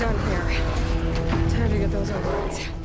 done here. Time to get those over with.